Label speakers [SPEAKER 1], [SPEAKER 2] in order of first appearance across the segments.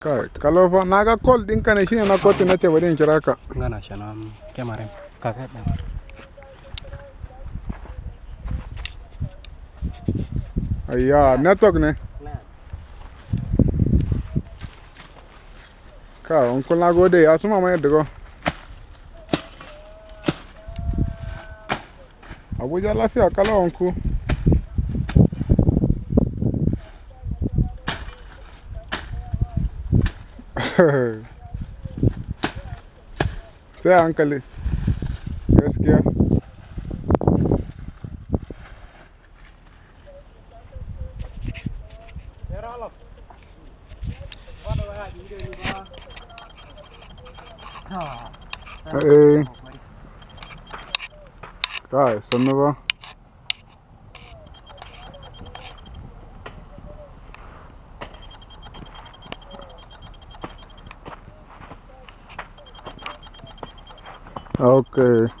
[SPEAKER 1] kai kalofa na ga call ɗinka ne shine na kotu na ce bari in kira ka
[SPEAKER 2] ngana shanam kemarin kaget na
[SPEAKER 1] ayya network ne. Ka uncle na gode ya suma mai dago abuja lafiya kalau से uncle कैस किया Hey. Guys, some of them. Okay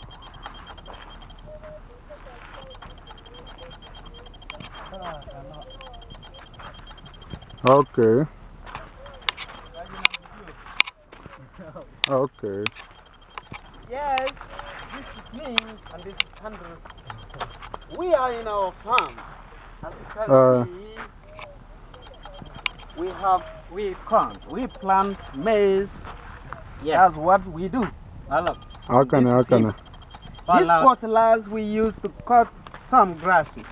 [SPEAKER 1] okay okay
[SPEAKER 3] Yes, this is me and this is Andrew. We are in our farm. As you can
[SPEAKER 1] Uh.
[SPEAKER 3] see, we have we plant. We plant maize.
[SPEAKER 2] Yeah.
[SPEAKER 3] That's what we do.
[SPEAKER 2] Hello.
[SPEAKER 1] haka ne haka ne
[SPEAKER 3] These cutlass we use to cut some grasses.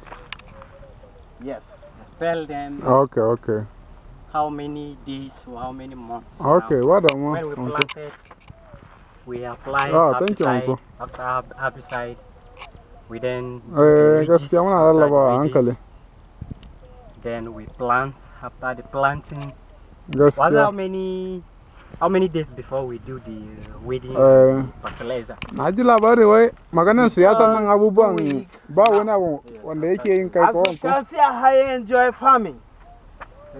[SPEAKER 3] Yes.
[SPEAKER 2] Tell them
[SPEAKER 1] okay okay
[SPEAKER 2] how many days or how many months.
[SPEAKER 1] okay
[SPEAKER 2] now.
[SPEAKER 1] what am I
[SPEAKER 2] When we
[SPEAKER 1] uncle?
[SPEAKER 2] planted, we apply
[SPEAKER 1] Ah, thank you, uncle.
[SPEAKER 2] After herb- herbicide, we then do
[SPEAKER 1] eh
[SPEAKER 2] the ridges,
[SPEAKER 1] gaskiya muna
[SPEAKER 2] after the
[SPEAKER 1] lallaba
[SPEAKER 2] ridges, Then we plant. After the planting, was how many how many days before we do the uh, wedding
[SPEAKER 1] uh,
[SPEAKER 2] fertilizer?
[SPEAKER 1] na ji labari wai maganin siyasa nan abubuwan ba wani abu wanda yake yin kai
[SPEAKER 3] As
[SPEAKER 1] ko
[SPEAKER 3] you can see, I enjoy farming.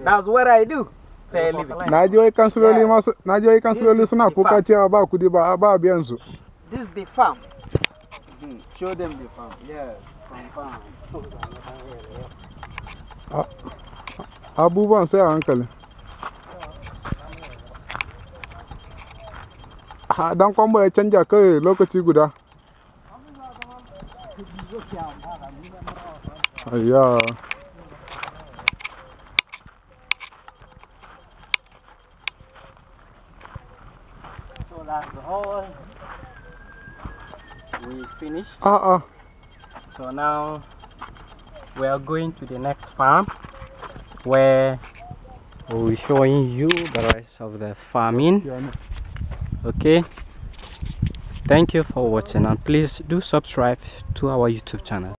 [SPEAKER 3] That's what I do.
[SPEAKER 1] na ji wai kansuloli masu na ji wai kansuloli suna kuka cewa ba kudi ba ba biyan su
[SPEAKER 3] This is the farm. Mhm. Show them the farm. Yes, from farm.
[SPEAKER 1] abubuwan sai a hankali dan kwamba ya canja kai lokaci guda ayya
[SPEAKER 2] So that's all. We finished.
[SPEAKER 1] a'a
[SPEAKER 2] So now we are going to the next farm where we'll be showing you the rest of the farming. Okay. Thank you for watching and please do subscribe to our YouTube channel.